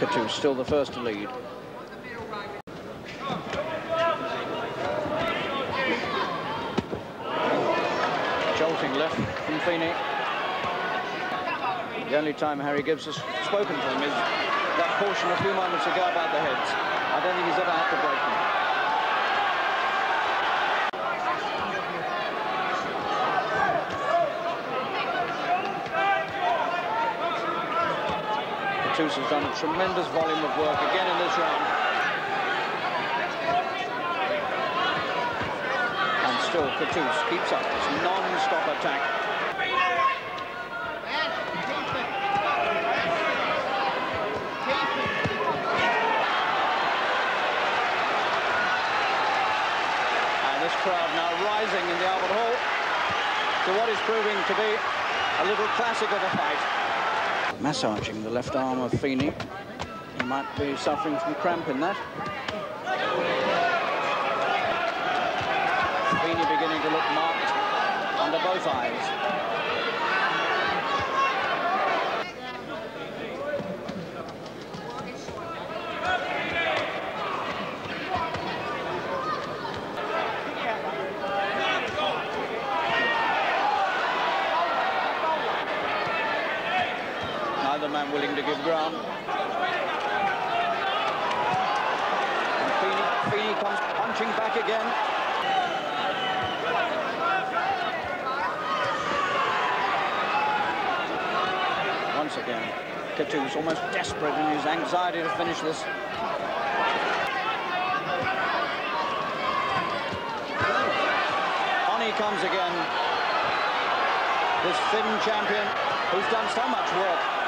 Cattouse still the first to lead. Jolting left from Feeney. The only time Harry Gibbs has spoken to him is that portion a few moments ago about the heads. I don't think he's ever had to break them. Has done a tremendous volume of work again in this round. And still Cattouse keeps up this non-stop attack. And this crowd now rising in the Albert Hall to what is proving to be a little classic of a fight. Massaging the left arm of Feeney. He might be suffering from cramp in that. Feeney beginning to look marked under both eyes. Willing to give ground. And Feeney, Feeney comes punching back again. Once again, Cattouse almost desperate in his anxiety to finish this. On he comes again. This thin champion who's done so much work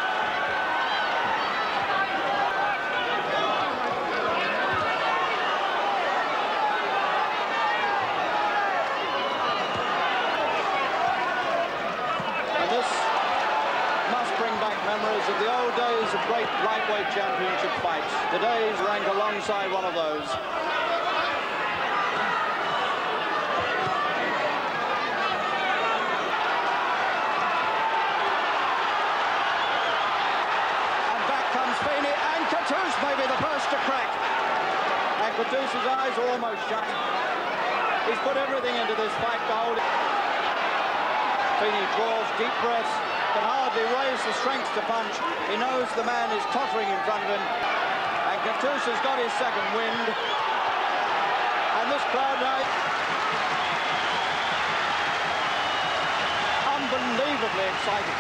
memories of the old days of great lightweight championship fights. Today's rank alongside one of those. And back comes Feeney, and Cattouse may be the first to crack. And Cattouse's eyes are almost shut. He's put everything into this fight to hold it. Feeney draws deep breaths can hardly raise the strength to punch. He knows the man is tottering in front of him. And Cattouse has got his second wind. And this crowd now... Unbelievably excited.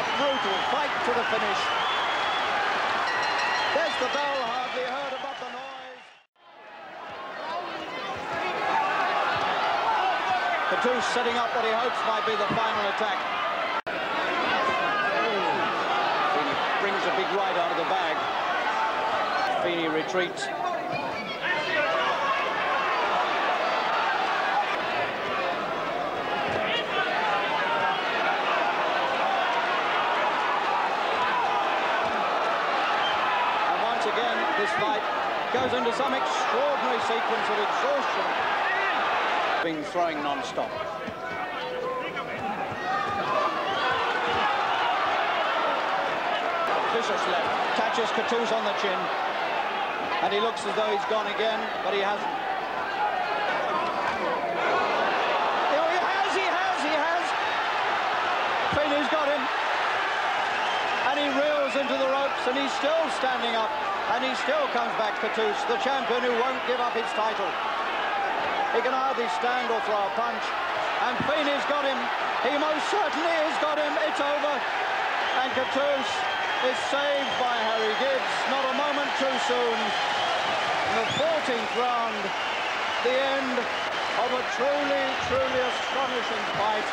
A brutal fight to the finish. There's the bell, hardly heard above the noise. Cattouse setting up what he hopes might be the final attack. Feeney brings a big right out of the bag. Feeney retreats. And once again, this fight goes into some extraordinary sequence of exhaustion been throwing non-stop. Vicious left, catches Cattouse on the chin, and he looks as though he's gone again, but he hasn't. Oh, he has, he has, he has. Feeney's got him. And he reels into the ropes, and he's still standing up, and he still comes back, Cattouse, the champion who won't give up his title. He can hardly stand or throw a punch. And Feeney's got him. He most certainly has got him. It's over. And Cattouse is saved by Harry Gibbs. Not a moment too soon. In the 14th round, the end of a truly, truly astonishing fight.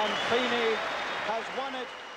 And Feeney has won it.